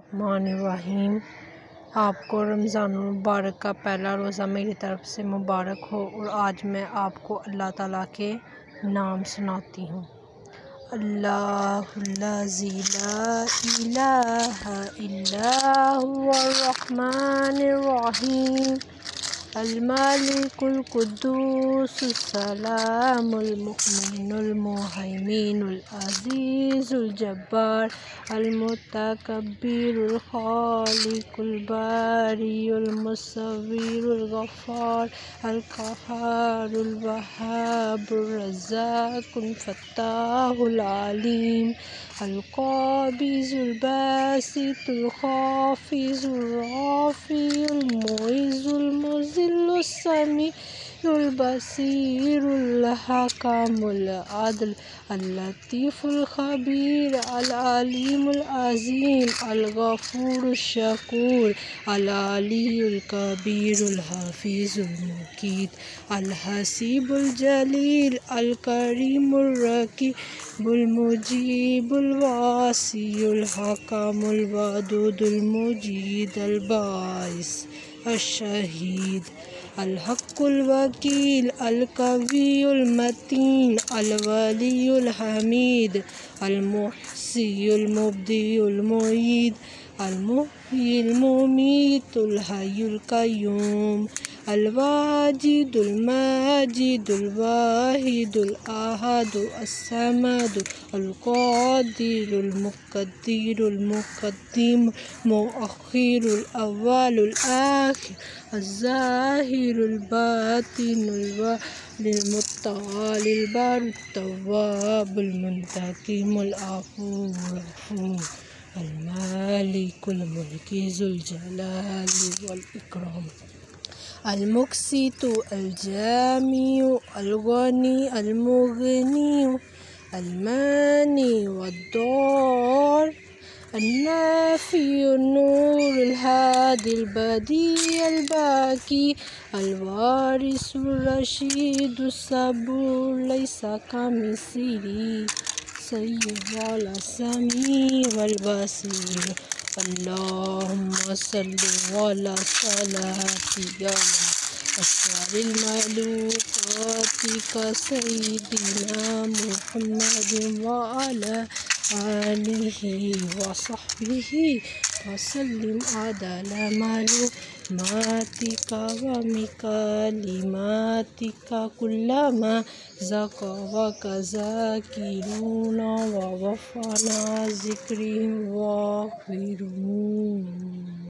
الرحمن الرحیم۔ آپ کو رمضان المبارک کا پہلا روزہ میری طرف سے مبارک ہو اور آج میں آپ کو اللہ تعالیٰ کے نام سناتی ہوں۔ اللہ لا الہ الا هو الرحمن الرحیم۔ الملك القدوس السلام المؤمن المهيمن العزيز الجبار المتكبر الخالق الباري المصور الغفار القهار الوهاب الرزاق الفتاح العليم القابض الباسط الخافض الرافع المعز المزيد. Asilo Sami. البصير الحكم العدل اللطيف الخبير العليم العظيم الغفور الشكور العلي الكبير الحفيظ المكيد الحسيب الجليل الكريم الركيب المجيب الواسي الحكم الودود المجيد الباعث الشهيد. الحق الوكيل القوي المتين الولي الحميد المحصي المبدي المعيد المحيي المميت الحي القيوم. الواجد الماجد الواحد الأحد السمد القادر المقدر المقدم المؤخر الأول الآخر الظاهر الباطن الوالي البار البر التواب المنتقم العفو مالك الملك ذو الجلال والإكرام المقسط الجامع الغني المغني المانع الضار النافع النور الهادي البديع الباقي الوارث الرشيد الصبور ليس كمثله سيد السميع البصير. اللهم صل على صلاتي أسرار المعلوقات كسيدنا محمد وعلى آله وصحبه وسلم عدل معلوماتك ومكالماتك كلما زكى وكذاكرون ووفنا ذكرهم واغفرون